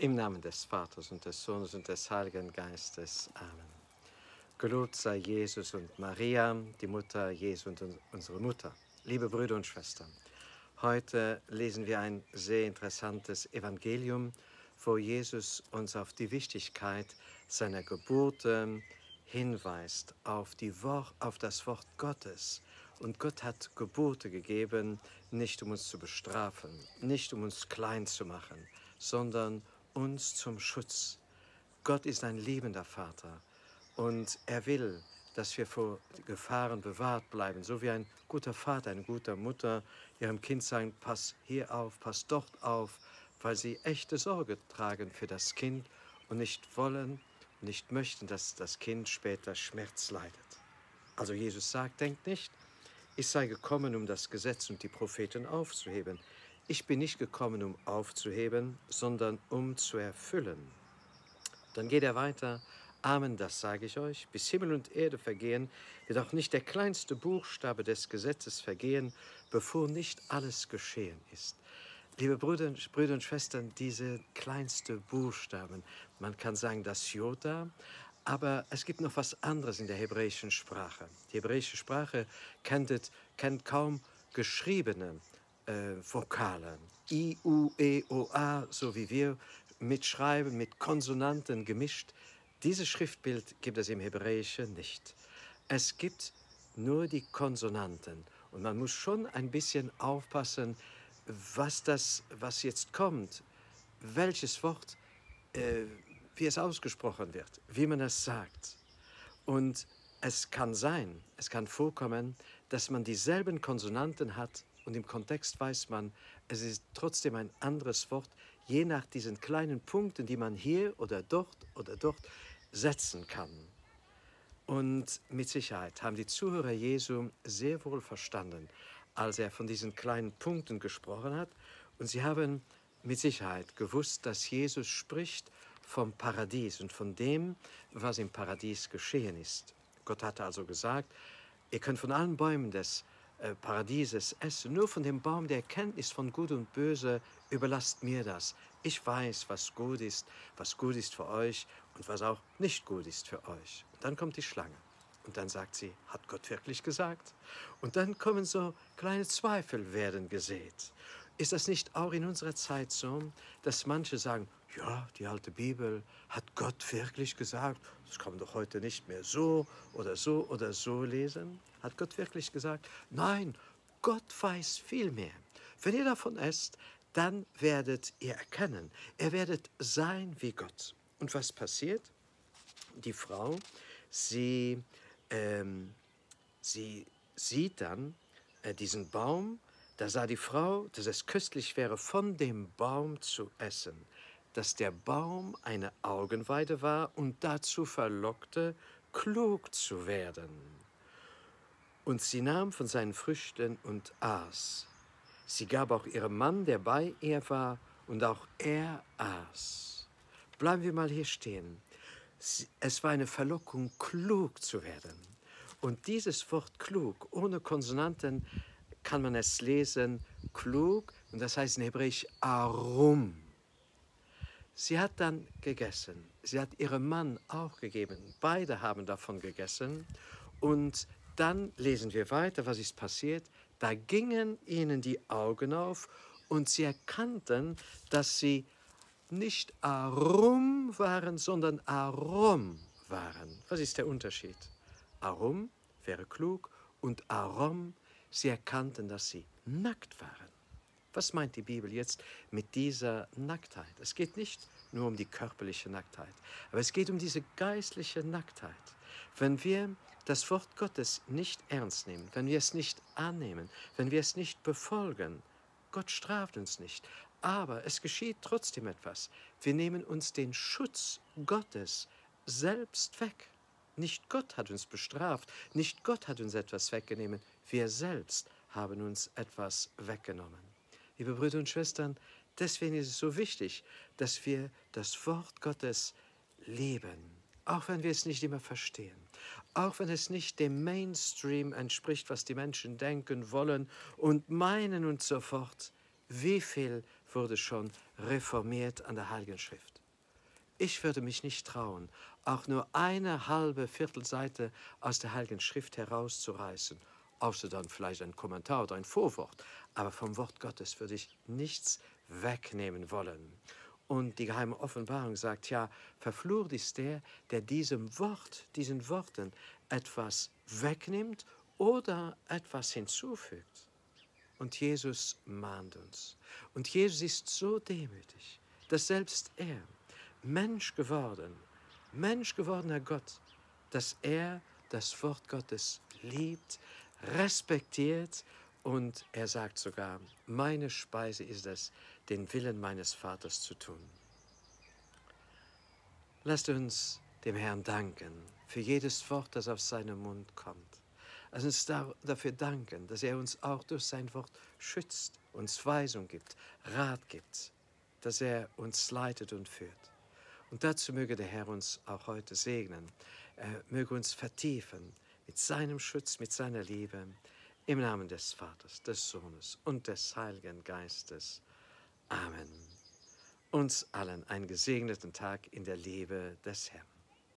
Im Namen des Vaters und des Sohnes und des Heiligen Geistes. Amen. Gelobt sei Jesus und Maria, die Mutter Jesu und unsere Mutter. Liebe Brüder und Schwestern, heute lesen wir ein sehr interessantes Evangelium, wo Jesus uns auf die Wichtigkeit seiner Geburt hinweist, auf, Wort, auf das Wort Gottes. Und Gott hat Gebote gegeben, nicht um uns zu bestrafen, nicht um uns klein zu machen, sondern um uns zum Schutz. Gott ist ein liebender Vater und er will, dass wir vor Gefahren bewahrt bleiben, so wie ein guter Vater, eine gute Mutter ihrem Kind sagen, pass hier auf, pass dort auf, weil sie echte Sorge tragen für das Kind und nicht wollen, nicht möchten, dass das Kind später Schmerz leidet. Also Jesus sagt, denkt nicht, ich sei gekommen, um das Gesetz und die Propheten aufzuheben. Ich bin nicht gekommen, um aufzuheben, sondern um zu erfüllen. Dann geht er weiter. Amen, das sage ich euch. Bis Himmel und Erde vergehen, wird auch nicht der kleinste Buchstabe des Gesetzes vergehen, bevor nicht alles geschehen ist. Liebe Brüder, Brüder und Schwestern, diese kleinste Buchstaben, man kann sagen das Jota, aber es gibt noch was anderes in der hebräischen Sprache. Die hebräische Sprache kennt, kennt kaum geschriebene äh, Vokale. I, U, E, O, A, so wie wir mitschreiben, mit Konsonanten gemischt. Dieses Schriftbild gibt es im Hebräischen nicht. Es gibt nur die Konsonanten. Und man muss schon ein bisschen aufpassen, was das, was jetzt kommt, welches Wort, äh, wie es ausgesprochen wird, wie man es sagt. Und es kann sein, es kann vorkommen, dass man dieselben Konsonanten hat und im Kontext weiß man, es ist trotzdem ein anderes Wort, je nach diesen kleinen Punkten, die man hier oder dort oder dort setzen kann. Und mit Sicherheit haben die Zuhörer Jesu sehr wohl verstanden, als er von diesen kleinen Punkten gesprochen hat. Und sie haben mit Sicherheit gewusst, dass Jesus spricht vom Paradies und von dem, was im Paradies geschehen ist. Gott hatte also gesagt, ihr könnt von allen Bäumen des äh, Paradieses essen, nur von dem Baum der Erkenntnis von Gut und Böse, überlasst mir das. Ich weiß, was gut ist, was gut ist für euch und was auch nicht gut ist für euch. Und dann kommt die Schlange. Und dann sagt sie, hat Gott wirklich gesagt? Und dann kommen so kleine Zweifel werden gesät. Ist das nicht auch in unserer Zeit so, dass manche sagen, ja, die alte Bibel hat Gott wirklich gesagt, das kann man doch heute nicht mehr so oder so oder so lesen? Hat Gott wirklich gesagt? Nein, Gott weiß viel mehr. Wenn ihr davon esst, dann werdet ihr erkennen, ihr werdet sein wie Gott. Und was passiert? Die Frau, sie, ähm, sie sieht dann äh, diesen Baum, da sah die Frau, dass es köstlich wäre, von dem Baum zu essen, dass der Baum eine Augenweide war und dazu verlockte, klug zu werden. Und sie nahm von seinen Früchten und aß. Sie gab auch ihrem Mann, der bei ihr war, und auch er aß. Bleiben wir mal hier stehen. Es war eine Verlockung, klug zu werden. Und dieses Wort klug, ohne Konsonanten, kann man es lesen, klug, und das heißt in Hebräisch arum. Sie hat dann gegessen. Sie hat ihrem Mann auch gegeben. Beide haben davon gegessen. Und dann lesen wir weiter, was ist passiert. Da gingen ihnen die Augen auf und sie erkannten, dass sie nicht arum waren, sondern arom waren. Was ist der Unterschied? Arum wäre klug und arom Sie erkannten, dass sie nackt waren. Was meint die Bibel jetzt mit dieser Nacktheit? Es geht nicht nur um die körperliche Nacktheit, aber es geht um diese geistliche Nacktheit. Wenn wir das Wort Gottes nicht ernst nehmen, wenn wir es nicht annehmen, wenn wir es nicht befolgen, Gott straft uns nicht, aber es geschieht trotzdem etwas. Wir nehmen uns den Schutz Gottes selbst weg. Nicht Gott hat uns bestraft, nicht Gott hat uns etwas weggenommen, wir selbst haben uns etwas weggenommen. Liebe Brüder und Schwestern, deswegen ist es so wichtig, dass wir das Wort Gottes leben, auch wenn wir es nicht immer verstehen, auch wenn es nicht dem Mainstream entspricht, was die Menschen denken wollen und meinen und so fort. Wie viel wurde schon reformiert an der Heiligen Schrift. Ich würde mich nicht trauen, auch nur eine halbe Viertelseite aus der Heiligen Schrift herauszureißen, außer dann vielleicht ein Kommentar oder ein Vorwort. Aber vom Wort Gottes würde ich nichts wegnehmen wollen. Und die geheime Offenbarung sagt, ja, verflucht ist der, der diesem Wort, diesen Worten etwas wegnimmt oder etwas hinzufügt. Und Jesus mahnt uns. Und Jesus ist so demütig, dass selbst er, Mensch geworden, Mensch gewordener Gott, dass er das Wort Gottes liebt, respektiert und er sagt sogar, meine Speise ist es, den Willen meines Vaters zu tun. Lasst uns dem Herrn danken für jedes Wort, das aus seinem Mund kommt. Lass uns dafür danken, dass er uns auch durch sein Wort schützt, uns Weisung gibt, Rat gibt, dass er uns leitet und führt. Und dazu möge der Herr uns auch heute segnen. Er möge uns vertiefen mit seinem Schutz, mit seiner Liebe. Im Namen des Vaters, des Sohnes und des Heiligen Geistes. Amen. Uns allen einen gesegneten Tag in der Liebe des Herrn.